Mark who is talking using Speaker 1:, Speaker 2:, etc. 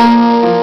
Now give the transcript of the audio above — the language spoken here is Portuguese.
Speaker 1: Música